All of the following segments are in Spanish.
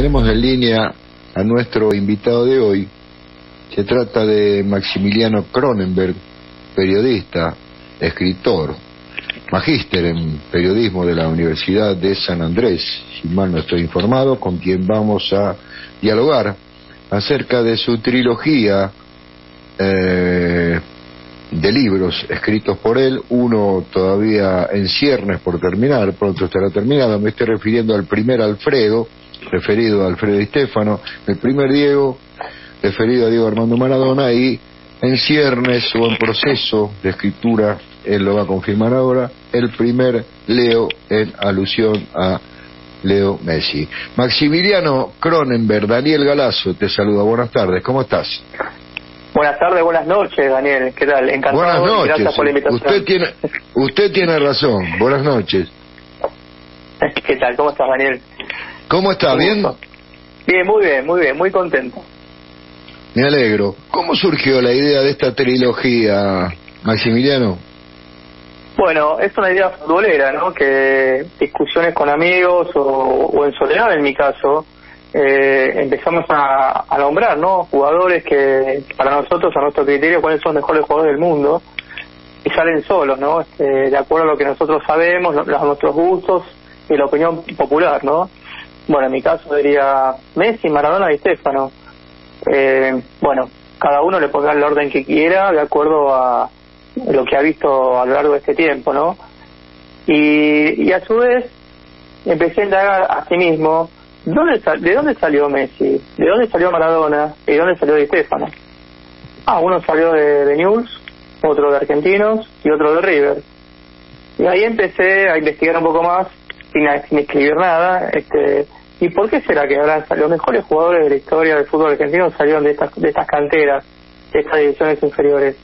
tenemos en línea a nuestro invitado de hoy. Se trata de Maximiliano Cronenberg, periodista, escritor, magíster en periodismo de la Universidad de San Andrés, si mal no estoy informado, con quien vamos a dialogar acerca de su trilogía eh, de libros escritos por él, uno todavía en ciernes por terminar, pronto estará terminado, me estoy refiriendo al primer Alfredo, referido a Alfredo Di Stefano, el primer Diego, referido a Diego Armando Maradona, y en ciernes o en proceso de escritura, él lo va a confirmar ahora, el primer Leo en alusión a Leo Messi. Maximiliano Cronenberg, Daniel Galazo, te saluda, buenas tardes, ¿cómo estás? Buenas tardes, buenas noches, Daniel. ¿Qué tal? Encantado. Buenas noches. Gracias por la invitación. Usted tiene, usted tiene razón. Buenas noches. ¿Qué tal? ¿Cómo estás, Daniel? ¿Cómo está? ¿Bien? Bien, muy bien, muy bien, muy contento. Me alegro. ¿Cómo surgió la idea de esta trilogía, Maximiliano? Bueno, es una idea futbolera, ¿no? Que discusiones con amigos o, o en soledad, en mi caso, eh, empezamos a, a, nombrar, ¿no? Jugadores que para nosotros, a nuestro criterio, cuáles son los mejores jugadores del mundo y salen solos, ¿no? Este, de acuerdo a lo que nosotros sabemos, a nuestros gustos y la opinión popular, ¿no? Bueno, en mi caso diría Messi, Maradona y Stefano. Eh, bueno, cada uno le pondrá el orden que quiera de acuerdo a lo que ha visto a lo largo de este tiempo, ¿no? Y, a su vez empecé a indagar a sí mismo ¿Dónde ¿De dónde salió Messi? ¿De dónde salió Maradona? ¿Y de dónde salió Di? Ah, uno salió de, de News, otro de Argentinos y otro de River. Y ahí empecé a investigar un poco más, sin, sin escribir nada. este ¿Y por qué será que ahora los mejores jugadores de la historia del fútbol argentino salieron de estas, de estas canteras, de estas divisiones inferiores?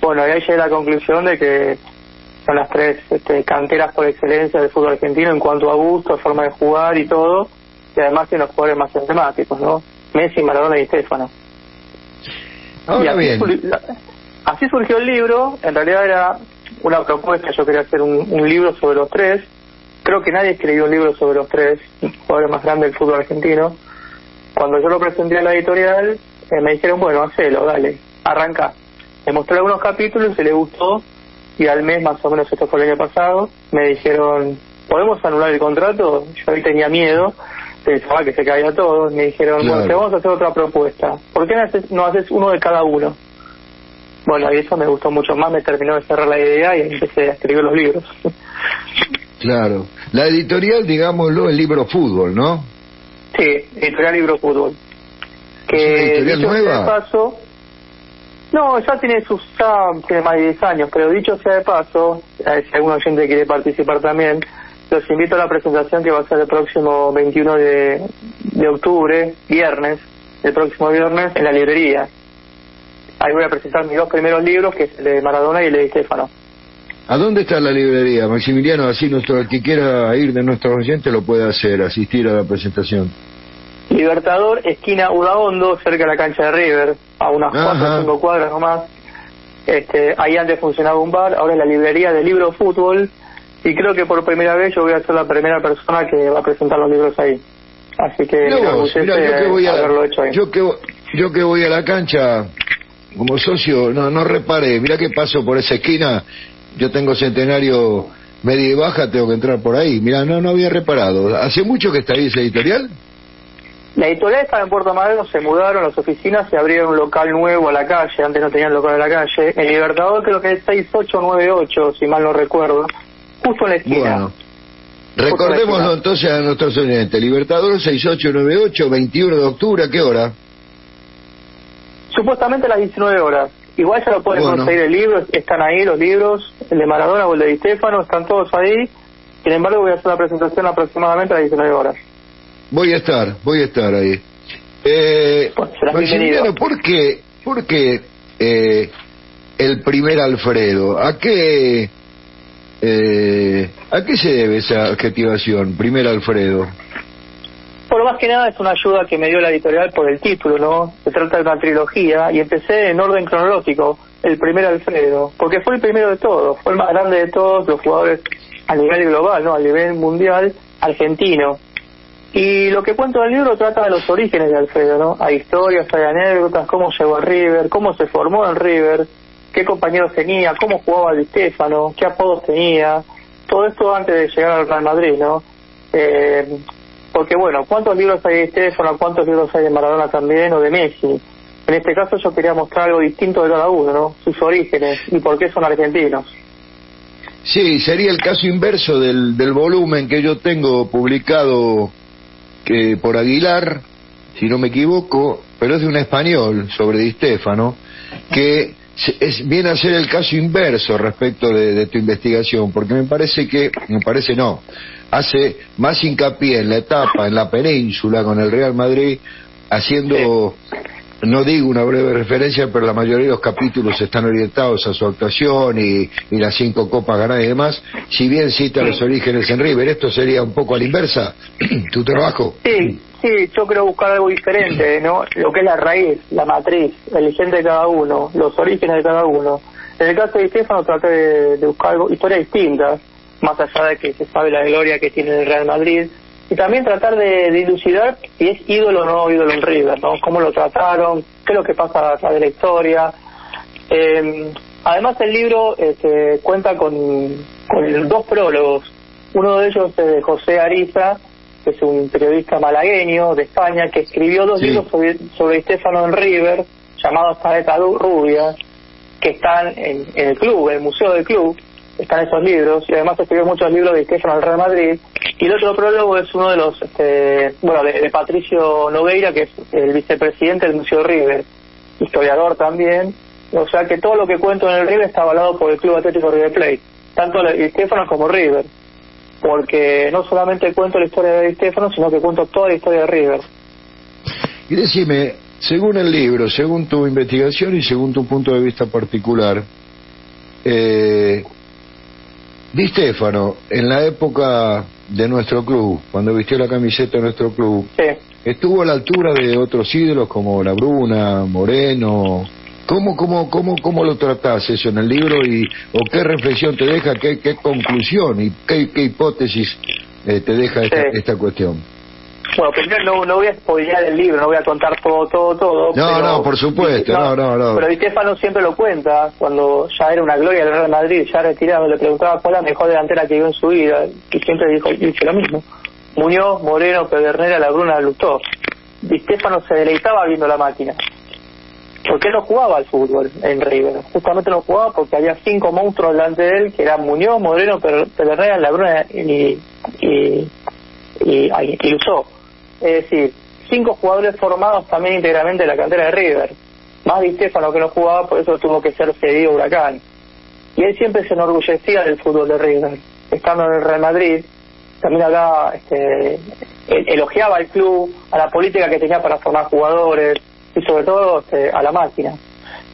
Bueno, ahí llegué a la conclusión de que son las tres este, canteras por excelencia del fútbol argentino en cuanto a gusto, forma de jugar y todo y además tiene los jugadores más emblemáticos, ¿no? Messi, Maradona y Stefano. Ahora y así, bien. así surgió el libro, en realidad era una propuesta, yo quería hacer un, un, libro sobre los tres, creo que nadie escribió un libro sobre los tres jugadores más grandes del fútbol argentino. Cuando yo lo presenté a la editorial, eh, me dijeron, bueno, hacelo, dale, arranca. Me mostré algunos capítulos, se le gustó, y al mes, más o menos, esto fue el año pasado, me dijeron, ¿podemos anular el contrato? Yo ahí tenía miedo, pensaba que se caía todo, me dijeron, Claro. bueno, te vamos a hacer otra propuesta. ¿Por qué no haces, no haces uno de cada uno? Bueno, y eso me gustó mucho más, me terminó de cerrar la idea y empecé a escribir los libros. Claro. La editorial, digámoslo, el libro fútbol, ¿no? sí, editorial Libro Fútbol. ¿Es una editorial dicho sea nueva? de paso, no, ya tiene sus, ya tiene más de 10 años, pero dicho sea de paso, eh, si algún oyente quiere participar también, los invito a la presentación que va a ser el próximo 21 de, de octubre, viernes, el próximo viernes, en la librería. Ahí voy a presentar mis dos primeros libros, que es el de Maradona y el de Stefano. ¿A dónde está la librería, Maximiliano? Así nuestro, el que quiera ir de nuestros oyentes lo puede hacer, asistir a la presentación. Libertador, esquina Udaondo, cerca de la cancha de River, a unas. 4 o 5 cuadras nomás. Este, ahí antes funcionaba un bar, ahora es la librería de libro fútbol, y creo que por primera vez yo voy a ser la primera persona que va a presentar los libros ahí. Así que me vos, mirá, yo que voy a, haberlo hecho ahí. yo que, yo que voy a la cancha como socio, no, no reparé, mirá que paso por esa esquina, yo tengo centenario media y baja, tengo que entrar por ahí, mirá, no, no había reparado. ¿Hace mucho que está ahí esa editorial? La editorial estaba en Puerto Madero, se mudaron las oficinas y abrieron un local nuevo a la calle, antes no tenían local a la calle. El Libertador creo que es 6898, si mal no recuerdo, justo en la esquina. Bueno, recordémoslo entonces a nuestros oyentes, Libertador 6898, 21 de octubre, ¿a qué hora? Supuestamente a las 19 horas. Igual ya lo pueden Bueno. conseguir el libro, están ahí los libros, el de Maradona o el de Di Stefano, están todos ahí. Sin embargo, voy a hacer la presentación aproximadamente a las 19 horas. Voy a estar, voy a estar ahí. Eh, Pues Maximiliano. ¿por qué, por qué eh, el primer Alfredo? ¿A qué, eh, ¿A qué se debe esa adjetivación, primer Alfredo? Por más que nada es una ayuda que me dio la editorial por el título, ¿no? Se trata de una trilogía y empecé en orden cronológico, el primer Alfredo, porque fue el primero de todos, fue el más grande de todos los jugadores a nivel global, ¿no? A nivel mundial, argentino. Y lo que cuento en el libro trata de los orígenes de Alfredo, ¿no? Hay historias, hay anécdotas, cómo llegó a River, cómo se formó en River, qué compañeros tenía, cómo jugaba Di Stefano, qué apodos tenía, todo esto antes de llegar al Real Madrid, ¿no? Eh, porque bueno, ¿cuántos libros hay de Stefano? ¿Cuántos libros hay de Maradona también o de Messi? En este caso yo quería mostrar algo distinto de cada uno, ¿no? Sus orígenes y por qué son argentinos. Sí, sería el caso inverso del, del volumen que yo tengo publicado que por Aguilar, si no me equivoco, pero es de un español sobre Di Stefano, que es, viene a ser el caso inverso respecto de, tu investigación, porque me parece que, me parece no, hace más hincapié en la etapa, en la península con el Real Madrid, haciendo no digo una breve referencia, pero la mayoría de los capítulos están orientados a su actuación y, las cinco copas ganadas y demás. Si bien cita los orígenes en River, ¿esto sería un poco a la inversa tu trabajo? Sí, sí, yo creo buscar algo diferente, ¿no? Lo que es la raíz, la matriz, el gente de cada uno, los orígenes de cada uno. En el caso de Estefano traté de, buscar algo, historias distintas, más allá de que se sabe la gloria que tiene el Real Madrid, y también tratar de dilucidar si es ídolo o no ídolo en River, ¿no? Cómo lo trataron, qué es lo que pasa a de la historia. Eh, además el libro este, cuenta con, con, dos prólogos. Uno de ellos es de José Ariza, que es un periodista malagueño de España, que escribió dos libros sobre, sobre Estefano en River, llamados Paleta Rubia, que están en, en el club, en el museo del club están esos libros y además escribió muchos libros de Stefano al Real Madrid. Y el otro prólogo es uno de los este, bueno de, Patricio Nogueira que es el vicepresidente del Museo River historiador también. O sea que todo lo que cuento en el River está avalado por el Club Atlético River Plate tanto Stefano como River. Porque no solamente cuento la historia de Stefano sino que cuento toda la historia de River. Y decime según el libro según tu investigación y según tu punto de vista particular eh, Di Stefano, en la época de nuestro club, cuando vistió la camiseta de nuestro club, estuvo a la altura de otros ídolos como La Bruna, Moreno. ¿Cómo, cómo, cómo, cómo lo tratás eso en el libro y o qué reflexión te deja, qué, qué conclusión y qué, qué hipótesis eh, te deja esta, esta cuestión? Bueno, primero no, no voy a spoilear el libro, no voy a contar todo, todo, todo. No, no, por supuesto, no, no, no. Pero Di Stefano siempre lo cuenta, cuando ya era una gloria del Real Madrid, ya retirado, le preguntaba cuál es la mejor delantera que vio en su vida, y siempre dijo, dice lo mismo. Muñoz, Moreno, Pedernera, La Bruna, Lutó. Di Stefano se deleitaba viendo la máquina. Porque él no jugaba al fútbol en River. Justamente no jugaba porque había cinco monstruos delante de él, que eran Muñoz, Moreno, Pedernera, La Bruna y, y, y, y Luzó es decir, cinco jugadores formados también íntegramente de la cantera de River. Más Di Stefano que no jugaba, por eso tuvo que ser cedido Huracán. Y él siempre se enorgullecía del fútbol de River. Estando en el Real Madrid, también acá este, elogiaba al club, a la política que tenía para formar jugadores y sobre todo este, a la máquina.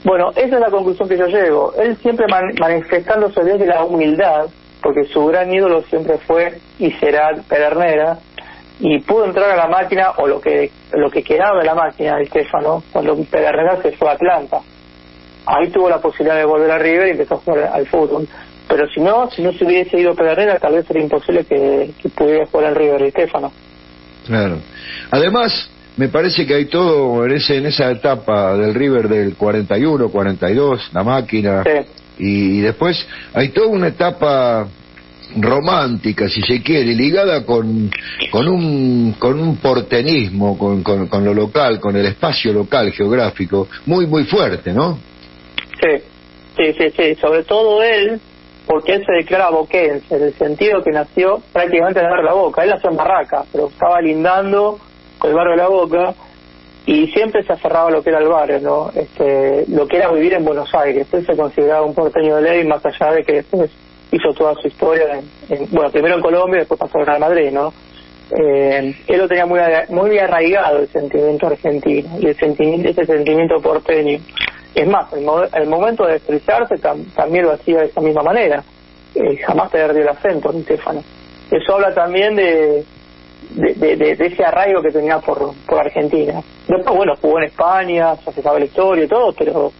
Bueno, esa es la conclusión que yo llego. Él siempre manifestándose desde la humildad, porque su gran ídolo siempre fue y será Pedernera, y pudo entrar a la máquina o lo que lo que quedaba de la máquina de Estefano cuando Pedernera se fue a Atlanta. Ahí tuvo la posibilidad de volver a River y empezó a jugar al fútbol. Pero si no si no se hubiese ido Pedernera tal vez sería imposible que, pudiera jugar al River de Estefano claro. Además me parece que hay todo en, ese, en esa etapa del River del 41 42 la máquina. Y después hay toda una etapa romántica, si se quiere, ligada con, con, un, con un portenismo, con, con, lo local, con el espacio local geográfico, muy, muy fuerte, ¿no? Sí, sí, sí, sí, sobre todo él, porque él se declara boquense, en el sentido que nació prácticamente en el barrio la Boca, él nació en Barraca, pero estaba lindando con el barrio de la Boca, y siempre se aferraba a lo que era el barrio, ¿no? Este, lo que era vivir en Buenos Aires. Él se consideraba un porteño de ley, más allá de que después hizo toda su historia, en, bueno, primero en Colombia después pasó a Madrid, ¿no? Eh, él lo tenía muy, muy arraigado el sentimiento argentino y el sentimiento, ese sentimiento porteño. Es más, el, el momento de expresarse también lo hacía de esa misma manera. Eh, jamás perdió el acento, Stefano. Eso habla también de, ese arraigo que tenía por, por Argentina. Después, bueno, jugó en España, ya se sabe la historia y todo, pero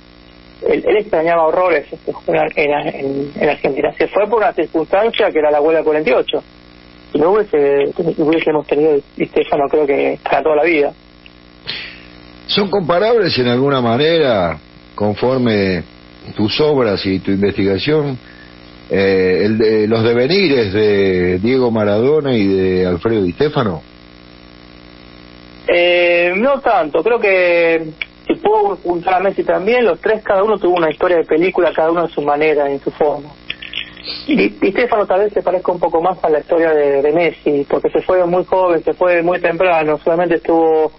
él, extrañaba horrores este, en, en, Argentina. Se fue por una circunstancia que era la huelga 48. si no hubiese, hubiésemos tenido Estefano creo que para toda la vida. ¿Son comparables en alguna manera, conforme tus obras y tu investigación, eh, el de, los devenires de Diego Maradona y de Alfredo Di Stefano? Eh, no tanto, creo que si puedo juntar a Messi también, los tres cada uno tuvo una historia de película, cada uno a su manera, en su forma. Y, y Stefano tal vez se parezca un poco más a la historia de, Messi, porque se fue muy joven, se fue muy temprano, solamente estuvo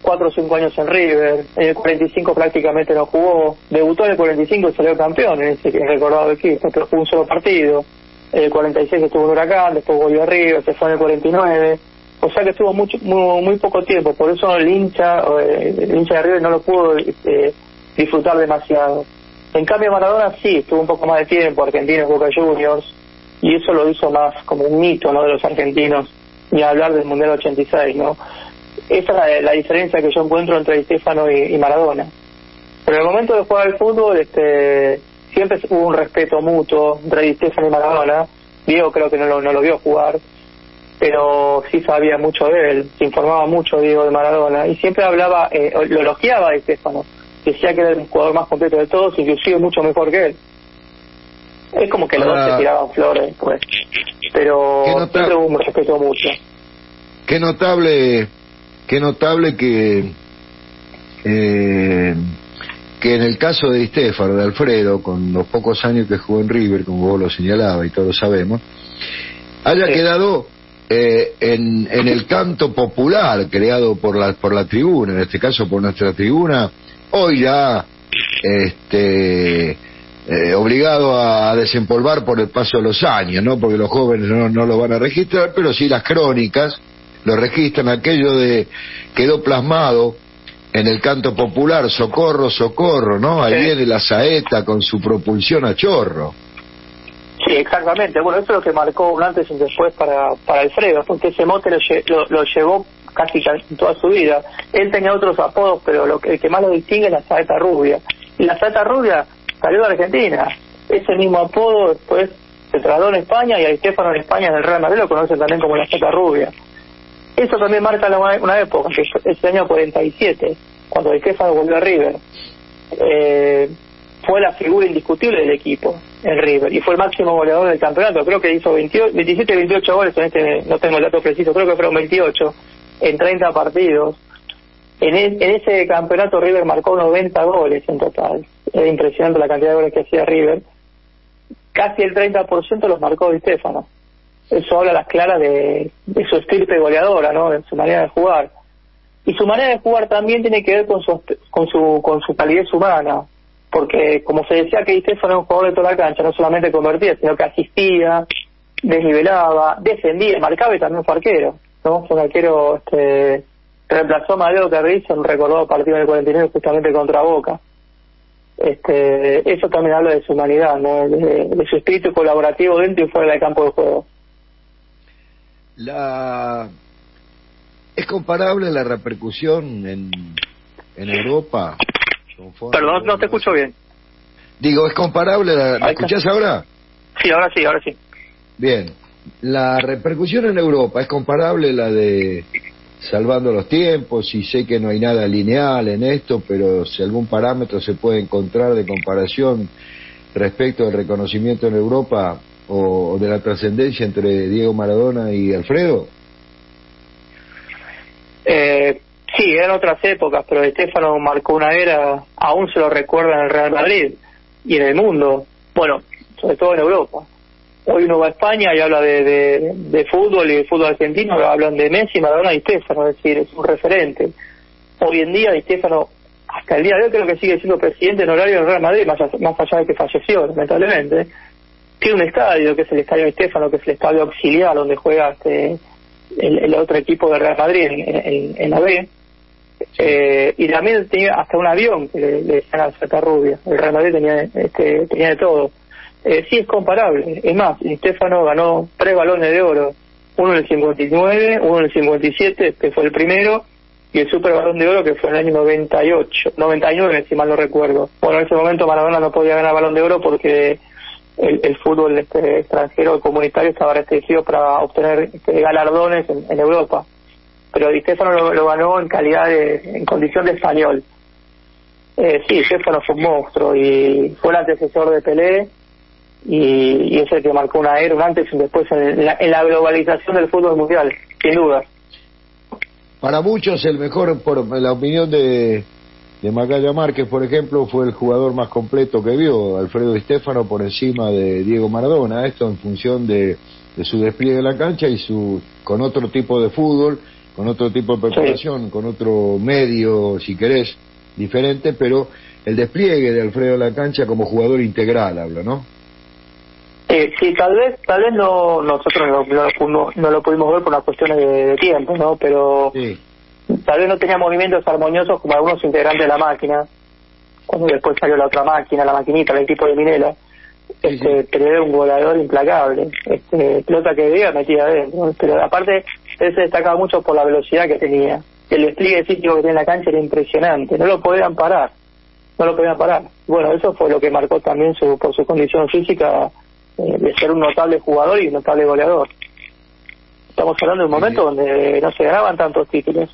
cuatro o cinco años en River, en el 45 prácticamente no jugó, debutó en el 45 y salió campeón en ese recordado equipo, pero fue un solo partido, en el 46 estuvo en Huracán, después volvió a River, se fue en el 49, o sea que estuvo mucho, muy, muy poco tiempo, por eso el hincha, el hincha de River no lo pudo eh, disfrutar demasiado. En cambio Maradona sí, estuvo un poco más de tiempo, Argentinos, Boca Juniors, y eso lo hizo más como un mito ¿no? de los argentinos, ni hablar del Mundial 86, ¿no? Esa es la, diferencia que yo encuentro entre Estefano y, Maradona. Pero en el momento de jugar al fútbol, este, siempre hubo un respeto mutuo entre Estefano y Maradona. Diego creo que no lo, no lo vio jugar, pero sí sabía mucho de él, se informaba mucho Diego de Maradona y siempre hablaba, eh, lo elogiaba a Estefano. Decía que era el jugador más completo de todos, inclusive mucho mejor que él. Es como que los dos se tiraban flores, pues. Pero siempre hubo un respeto mucho. Qué notable Qué notable que eh, que en el caso de Stefano, de Alfredo, con los pocos años que jugó en River, como vos lo señalaba y todos lo sabemos, haya quedado eh, en, en el canto popular creado por la, por la tribuna, en este caso por nuestra tribuna, hoy ya este, eh, obligado a desempolvar por el paso de los años, ¿no? Porque los jóvenes no, no lo van a registrar, pero sí las crónicas lo registran, aquello de quedó plasmado en el canto popular, socorro, socorro, ¿no? Ahí viene la saeta con su propulsión a chorro. Sí, exactamente. Bueno, eso es lo que marcó un antes y un después para, para Alfredo, porque ese mote lo, llevó casi toda su vida. Él tenía otros apodos, pero lo que, el que más lo distingue es la saeta rubia. Y la saeta rubia salió de Argentina. Ese mismo apodo después se trasladó en España y a Estefano en España en el Real Madrid lo conocen también como la saeta rubia. Eso también marca una, época, que es el año 47, cuando Estefano volvió a River. Eh, fue la figura indiscutible del equipo en River y fue el máximo goleador del campeonato. Creo que hizo 28, 27, 28 goles, en este no tengo el dato preciso, creo que fueron 28 en 30 partidos. En, en ese campeonato River marcó 90 goles en total. Es impresionante la cantidad de goles que hacía River. Casi el 30% los marcó Di eso habla a las claras de, su estirpe goleadora, ¿no? De su manera de jugar. Y su manera de jugar también tiene que ver con su, con su, con su calidez humana, porque como se decía que Stefano era un jugador de toda la cancha, no solamente convertía, sino que asistía, desnivelaba, defendía, marcaba y también fue arquero, ¿no? Fue un arquero, este, reemplazó a Madero Terriz en un recordado partido en el 49 justamente contra Boca. Este, eso también habla de su humanidad, ¿no? de, de su espíritu colaborativo dentro y fuera del campo de juego. La es comparable la repercusión en, en Europa. Perdón, no te escucho bien. Digo, es comparable la, ¿la escuchás ahora? Sí, ahora sí, ahora sí. Bien. La repercusión en Europa es comparable la de salvando los tiempos y sé que no hay nada lineal en esto, pero si algún parámetro se puede encontrar de comparación respecto al reconocimiento en Europa, o, de la trascendencia entre Diego Maradona y Alfredo? Eh, sí, eran otras épocas, pero Estefano marcó una era, aún se lo recuerda en el Real Madrid y en el mundo, bueno, sobre todo en Europa. Hoy uno va a España y habla de, de, fútbol y de fútbol argentino, hablan de Messi, Maradona y Estefano, es decir, es un referente. Hoy en día, Estefano, hasta el día de hoy, creo que sigue siendo presidente en horario del Real Madrid, más, más allá de que falleció, lamentablemente tiene un estadio, que es el Estadio Estefano, que es el estadio auxiliar donde juega este, el, otro equipo de Real Madrid en, la B. Eh, y también tenía hasta un avión que le, le decían a Santa Rubia. El Real Madrid tenía, este, tenía de todo. Eh, sí es comparable. Es más, Estefano ganó tres balones de oro. Uno en el 59, uno en el 57, que fue el primero, y el Super Balón de Oro que fue en el año 98, 99 si mal no recuerdo. Bueno, en ese momento Maradona no podía ganar Balón de Oro porque el, fútbol este, extranjero comunitario estaba restringido para obtener este, galardones en, Europa. Pero Di lo, ganó en calidad de, en condición de español. Eh, sí, Stefano fue un monstruo y fue el antecesor de Pelé y, es el que marcó una era, un antes y un después en la, globalización del fútbol mundial, sin duda. Para muchos el mejor, por la opinión de, de Macaya Márquez, por ejemplo, fue el jugador más completo que vio, Alfredo Di Stefano, por encima de Diego Maradona. Esto en función de, su despliegue en la cancha y su con otro tipo de fútbol, con otro tipo de preparación, con otro medio, si querés, diferente, pero el despliegue de Alfredo la cancha como jugador integral, hablo, ¿no? sí, tal vez, tal vez no nosotros no, no, lo pudimos ver por una cuestión de, tiempo, ¿no? Pero sí tal vez no tenía movimientos armoniosos como algunos integrantes de la máquina, cuando después salió la otra máquina, la maquinita, el equipo de Minela, este, pero era un volador implacable, este, pelota que veía metía adentro, pero aparte él se destacaba mucho por la velocidad que tenía, el despliegue físico que tenía en la cancha era impresionante, no lo podían parar, no lo podían parar. Bueno, eso fue lo que marcó también su, por su condición física eh, de ser un notable jugador y un notable goleador. Estamos hablando de un momento donde no se ganaban tantos títulos.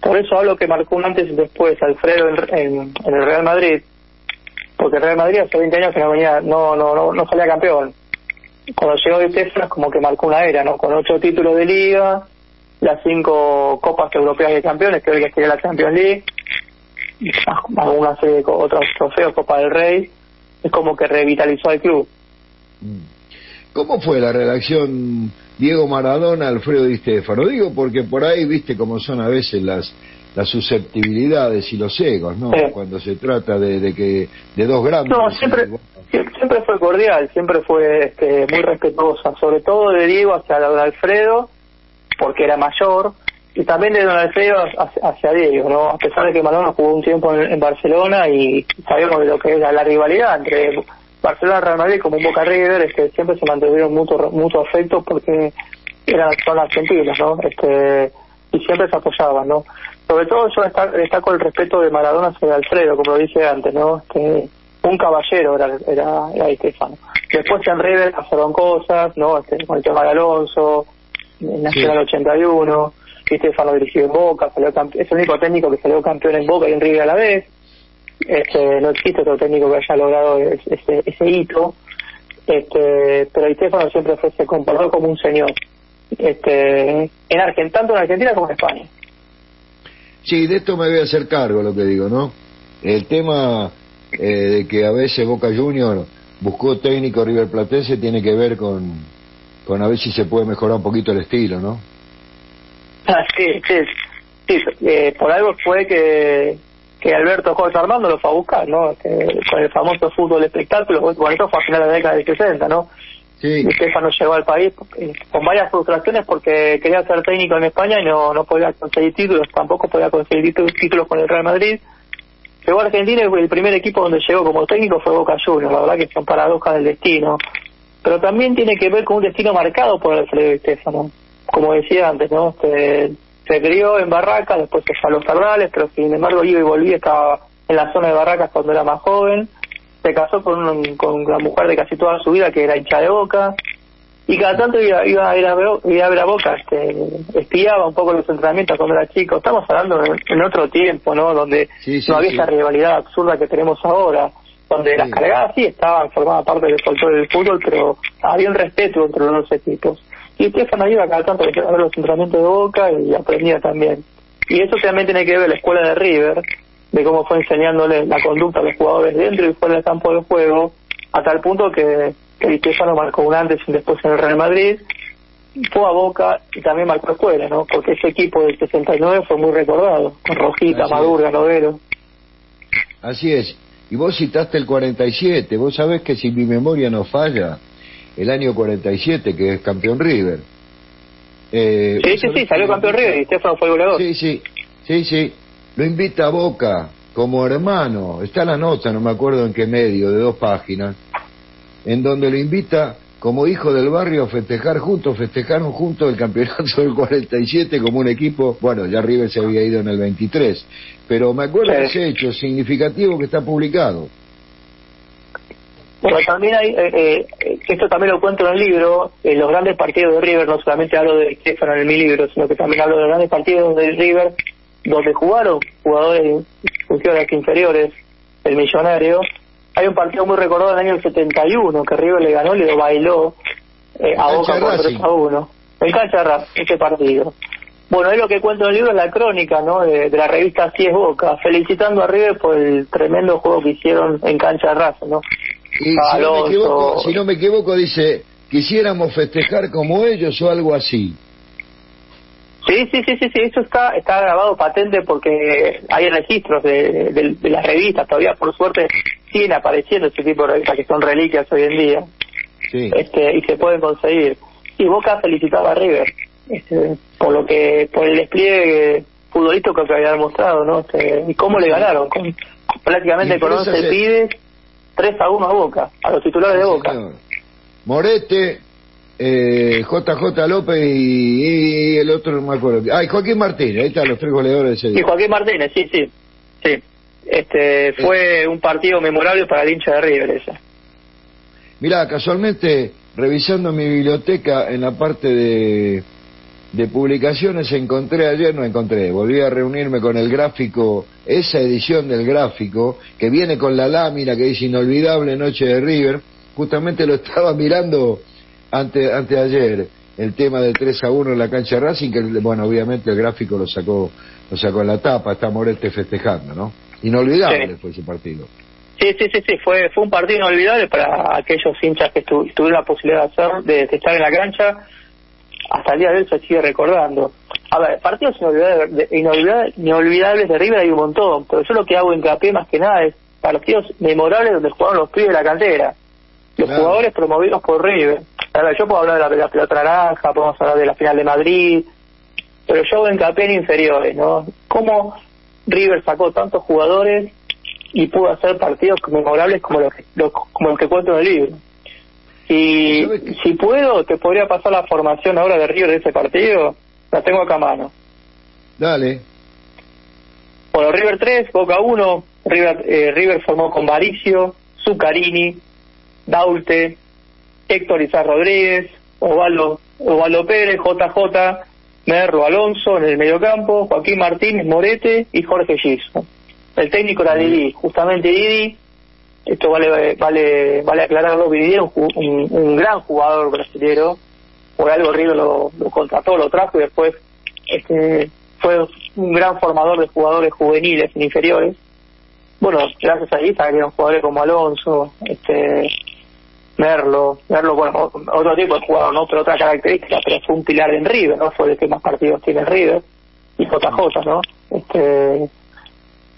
Por eso hablo que marcó un antes y después Alfredo en, el Real Madrid, porque el Real Madrid hace 20 años que no venía, no, no, no, salía campeón. Cuando llegó de Stefano como que marcó una era, ¿no? Con ocho títulos de liga, las cinco copas europeas de campeones, que hoy sería la Champions League, algunas serie de otros trofeos, Copa del Rey, es como que revitalizó al club. Mm. ¿Cómo fue la redacción Diego Maradona, Alfredo Di Stefano. Digo porque por ahí, viste cómo son a veces las las susceptibilidades y los egos, ¿no? Cuando se trata de, que de dos grandes. No, siempre siempre fue cordial, siempre fue este, muy respetuosa, sobre todo de Diego hacia don Alfredo, porque era mayor, y también de don Alfredo hacia, Diego, ¿no? A pesar de que Maradona jugó un tiempo en, Barcelona y sabemos de lo que era la rivalidad entre Barcelona Real Madrid como un Boca River es que siempre se mantuvieron mutuo, mutuo afecto porque eran son argentinos no este y siempre se apoyaban no sobre todo yo destaco el respeto de Maradona hacia Alfredo como lo dije antes no este un caballero era era, era Estefano. Después en River pasaron cosas no este, con el tema de Alonso en Nacional 81 Estefano dirigió en Boca salió es el único técnico que salió campeón en Boca y en River a la vez. Este, no existe otro técnico que haya logrado ese, ese hito, este, pero Estefano siempre fue, se comportó como un señor, este, en Argentina, tanto en Argentina como en España. Sí, de esto me voy a hacer cargo, lo que digo, ¿no? El tema eh, de que a veces Boca Junior buscó técnico River Platense tiene que ver con, con a ver si se puede mejorar un poquito el estilo, ¿no? Ah, sí, sí, sí eh, por algo fue que que Alberto Jorge Armando lo fue a buscar, ¿no? con el famoso fútbol espectáculo, bueno, eso fue a finales de la década de 60, ¿no? Sí. Y Estefano llegó al país eh, con varias frustraciones porque quería ser técnico en España y no, no podía conseguir títulos, tampoco podía conseguir títulos con el Real Madrid. Llegó a Argentina y el primer equipo donde llegó como técnico fue Boca Juniors, la verdad que son paradojas del destino. Pero también tiene que ver con un destino marcado por Alfredo Estefano. Como decía antes, ¿no? Este, se crió en Barracas, después se fue a los Tardales, pero sin embargo iba y volvía, estaba en la zona de Barracas cuando era más joven, se casó con, un, con una mujer de casi toda su vida que era hincha de boca, y cada tanto iba, iba, a, ir a, ver a Boca, este, espiaba un poco los entrenamientos cuando era chico. Estamos hablando en, otro tiempo, ¿no? Donde no había esa rivalidad absurda que tenemos ahora, donde las cargadas sí estaban, formaban parte del folclore del fútbol, pero había un respeto entre los dos equipos. Y Estefano iba cada tanto a ver los entrenamientos de Boca y aprendía también. Y eso también tiene que ver la escuela de River, de cómo fue enseñándole la conducta a los jugadores dentro y fuera del campo de juego, a tal punto que, que Estefano marcó un antes y un después en el Real Madrid, fue a Boca y también marcó escuela, ¿no? Porque ese equipo del 69 fue muy recordado, con Rojita, Madurga, Novero. Así es. Y vos citaste el 47, vos sabés que si mi memoria no falla, el año 47, que es campeón River. Eh, sí, sí, sí, salió campeón River y Stefano fue goleador. Sí, sí, sí, sí. Lo invita a Boca como hermano. Está la nota, no me acuerdo en qué medio, de dos páginas, en donde lo invita como hijo del barrio a festejar juntos, festejaron juntos el campeonato del 47 como un equipo, bueno, ya River se había ido en el 23, pero me acuerdo de ese hecho significativo que está publicado. Bueno, también hay, eh, eh, esto también lo cuento en el libro, en los grandes partidos de River, no solamente hablo de Stefano en mi libro, sino que también hablo de los grandes partidos de River, donde jugaron jugadores funciones inferiores, el millonario. Hay un partido muy recordado en el año 71 que River le ganó, le lo bailó eh, a Boca por 3 a 1. En cancha ese partido. Bueno, es lo que cuento en el libro, es la crónica ¿no? de, la revista Así es Boca, felicitando a River por el tremendo juego que hicieron en cancha raza, ¿no? Y si, no me equivoco, si no me equivoco, dice, quisiéramos festejar como ellos o algo así. Sí, sí, sí, sí, sí, eso está está grabado patente porque hay registros de, de, las revistas, todavía por suerte siguen apareciendo ese tipo de revistas que son reliquias hoy en día. Sí. Este, y se pueden conseguir. Y Boca felicitaba a River este, por lo que por el despliegue futbolístico que había demostrado, ¿no? Este, y cómo le ganaron, con, prácticamente con 11 pibes 3 a 1 a Boca, a los titulares de Boca. Morete, eh, JJ López y, el otro no me acuerdo. Ah, y Joaquín Martínez, ahí están los tres goleadores de ese. Y Joaquín Martínez, sí, sí. sí. Este, fue un partido memorable para el hincha de River ese. Mirá, casualmente, revisando mi biblioteca en la parte de de publicaciones encontré ayer, no encontré, volví a reunirme con el gráfico, esa edición del gráfico, que viene con la lámina que dice Inolvidable Noche de River, justamente lo estaba mirando ante, ante ayer, el tema del 3 a 1 en la cancha Racing, que bueno, obviamente el gráfico lo sacó, lo sacó en la tapa, está Morete festejando, ¿no? Inolvidable fue ese partido. Sí, sí, sí, sí, fue, fue un partido inolvidable para aquellos hinchas que tuvieron la posibilidad de, hacer, de estar en la cancha hasta el día de hoy se sigue recordando. A ver, partidos inolvidables, de River hay un montón, pero yo lo que hago hincapié más que nada es partidos memorables donde jugaron los pibes de la cantera, los jugadores promovidos por River. A ver, yo puedo hablar de la, pelota naranja, podemos hablar de la final de Madrid, pero yo hincapié en inferiores, ¿no? ¿Cómo River sacó tantos jugadores y pudo hacer partidos memorables como los que, como los que cuento en el libro? Si, si puedo, te podría pasar la formación ahora de River de ese partido. La tengo acá a mano. Dale. Bueno, River 3, Boca 1. River, eh, River formó con Maricio, Zucarini, Daulte, Héctor Izar Rodríguez, Osvaldo, Osvaldo Pérez, JJ, Merlo Alonso en el mediocampo, Joaquín Martínez Morete y Jorge Giso. El técnico era Didi, justamente Didi, esto vale vale vale aclararlo, Vinier un, un, gran jugador brasileño, por algo River lo, contrató, lo trajo y después este fue un gran formador de jugadores juveniles inferiores. Bueno, gracias a ahí salieron jugadores como Alonso, este Merlo, Merlo, bueno, otro tipo de jugador, ¿no? Pero otra característica, pero fue un pilar en River, ¿no? Fue el que más partidos tiene River, y JJ, ¿no? Este,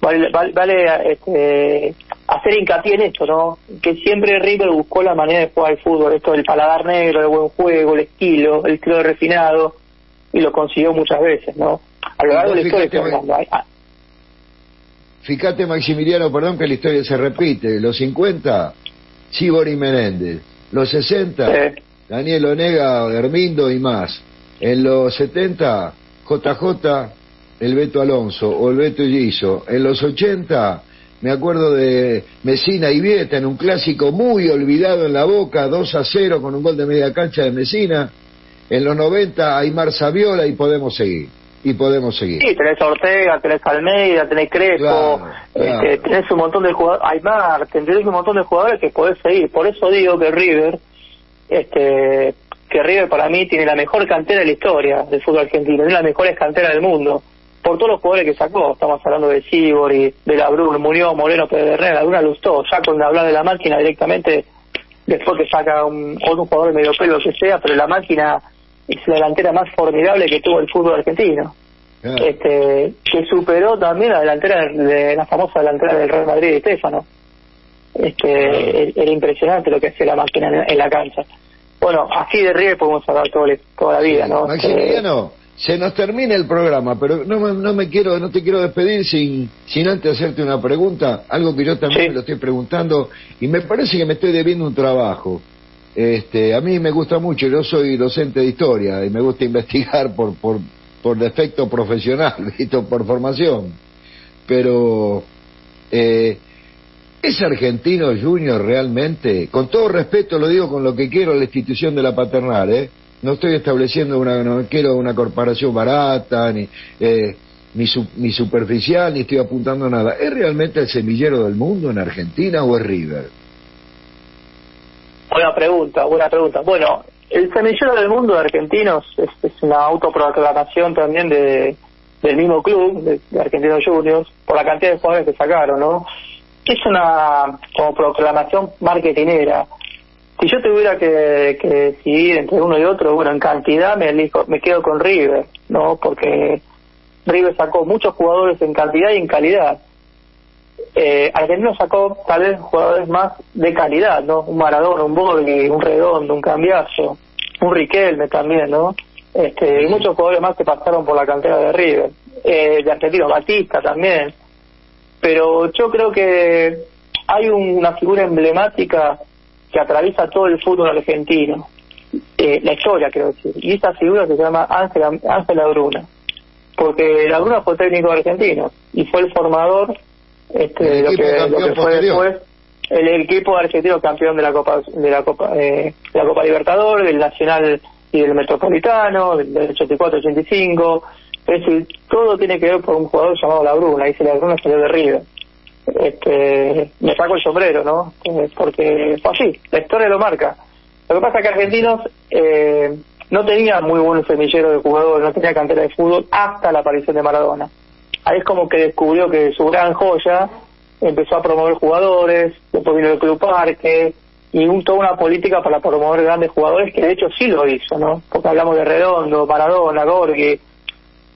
vale, vale, este, hacer hincapié en esto, ¿no? Que siempre River buscó la manera de jugar al fútbol, esto del paladar negro, el buen juego, el estilo, el estilo refinado, y lo consiguió muchas veces, ¿no? A lo largo de la historia. Fíjate, Maximiliano, perdón que la historia se repite. Los 50, Chibori Menéndez. Los 60, Daniel Onega, Hermindo y más. En los 70, JJ, el Beto Alonso o el Beto Giso. En los 80, me acuerdo de Mesina y Vieta en un clásico muy olvidado en la boca, 2 a 0 con un gol de media cancha de Mesina. En los 90 Aymar Saviola y podemos seguir. Y podemos seguir. Sí, tenés Ortega, tenés Almeida, tenés Crespo, este, tenés un montón de jugadores, Aymar, tenés un montón de jugadores que podés seguir. Por eso digo que River, este, que River para mí tiene la mejor cantera de la historia del fútbol argentino, es la mejor cantera del mundo por todos los jugadores que sacó. Estamos hablando de Sibori, de la Brun, Muñoz, Moreno, Pedernera, alguna gustó. Ya cuando habla de la máquina directamente, después que saca un, otro jugador de medio pelo, que sea, pero la máquina es la delantera más formidable que tuvo el fútbol argentino. Este, que superó también la delantera de la famosa delantera del Real Madrid de Estefano. Este, era impresionante lo que hacía la máquina en, la cancha. Bueno, así de River podemos hablar todo, toda la vida, ¿no? Maximiliano, se nos termina el programa, pero no me, no me quiero, no te quiero despedir sin, sin antes hacerte una pregunta, algo que yo también me lo estoy preguntando y me parece que me estoy debiendo un trabajo. Este, a mí me gusta mucho, yo soy docente de historia y me gusta investigar por, por, por defecto profesional, ¿visto? por formación. Pero, eh, ¿Es argentino Junior realmente? Con todo respeto lo digo con lo que quiero la institución de la paternal, ¿eh? No estoy estableciendo una, no quiero una corporación barata, ni, eh, ni, ni superficial, ni estoy apuntando a nada. ¿Es realmente el semillero del mundo en Argentina o es River? Buena pregunta, buena pregunta. Bueno, el semillero del mundo de argentinos es, es una autoproclamación también de, del mismo club, de, Argentinos Juniors, por la cantidad de jugadores que sacaron, ¿no? es una como proclamación marketinera. Si yo tuviera que, que decidir entre uno y otro, bueno, en cantidad me elijo, me quedo con River, ¿no? Porque River sacó muchos jugadores en cantidad y en calidad. Eh, Argentino sacó tal vez jugadores más de calidad, ¿no? Un Maradona, un Borghi, un Redondo, un Cambiazo, un Riquelme también, ¿no? Este, y muchos jugadores más que pasaron por la cantera de River. Eh, de Argentino, Batista también pero yo creo que hay una figura emblemática que atraviesa todo el fútbol argentino, eh, la historia quiero decir, y esa figura se llama Ángela Ángela porque la Bruna fue técnico argentino y fue el formador este, de lo que, fue después el, equipo argentino campeón de la Copa de la Copa eh, la Copa Libertadores, del Nacional y del Metropolitano, del 84-85 es decir, todo tiene que ver por un jugador llamado La Bruna, y si La Bruna salió de River. Este, me saco el sombrero, ¿no? Eh, porque fue así, la historia lo marca. Lo que pasa es que Argentinos eh, no tenía muy buen semillero de jugadores, no tenía cantera de fútbol hasta la aparición de Maradona. Ahí es como que descubrió que su gran joya empezó a promover jugadores, después vino el Club Parque, y un, toda una política para promover grandes jugadores, que de hecho sí lo hizo, ¿no? Porque hablamos de Redondo, Maradona, Gorgui,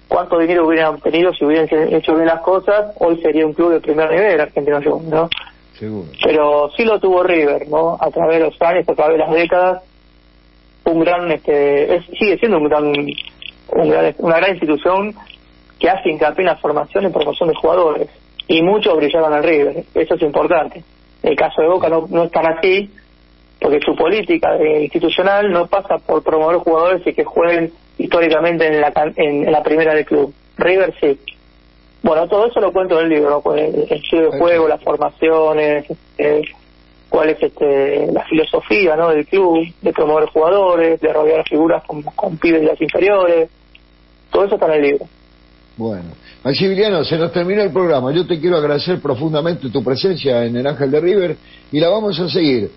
cuánto dinero hubieran tenido si hubieran hecho bien las cosas, hoy sería un club de primer nivel, Argentino Juniors, ¿no? Seguro. Pero sí lo tuvo River, ¿no? A través de los años, a través de las décadas, un gran, este, sigue siendo un gran, un gran, una gran institución que hace hincapié en la formación y promoción de jugadores. Y muchos brillaron al River, eso es importante. En el caso de Boca no, no es tan así, porque su política institucional no pasa por promover jugadores y que jueguen históricamente en la, en, la primera del club. River sí. Bueno, todo eso lo cuento en el libro, ¿no? el, estilo de juego, las formaciones, este, cuál es este, la filosofía ¿no? del club, de promover jugadores, de rodear figuras con, con pibes de las inferiores. Todo eso está en el libro. Bueno, Maximiliano, se nos terminó el programa. Yo te quiero agradecer profundamente tu presencia en el Ángel de River y la vamos a seguir.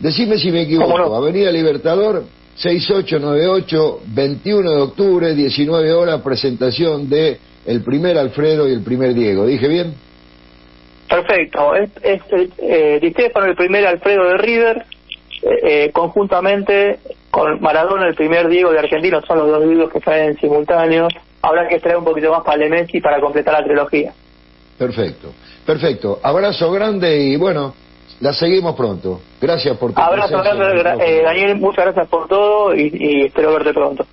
Decime si me equivoco. Avenida Libertador, 6898, 21 de octubre, 19 horas, presentación de el primer Alfredo y el primer Diego. ¿Dije bien? Perfecto. Es, es eh, el primer Alfredo de River, eh, eh, conjuntamente con Maradona, el primer Diego de Argentina, son los dos Diegos que traen en simultáneo. Habrá que extraer un poquito más para Messi para completar la trilogía. Perfecto, perfecto. Abrazo grande y bueno, la seguimos pronto. Gracias por tu Abrazo, grande, eh, Daniel, muchas gracias por todo y, y espero verte pronto.